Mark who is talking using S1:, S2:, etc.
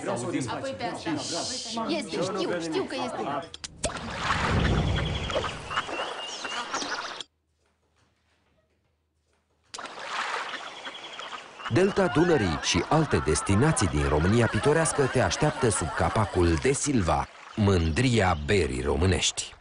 S1: Vreau să o desfaci.
S2: Apoi pe asta.
S3: Este, știu, știu că este.
S4: Delta Dunării și alte destinații din România pitorească te așteaptă sub capacul de Silva, mândria berii românești.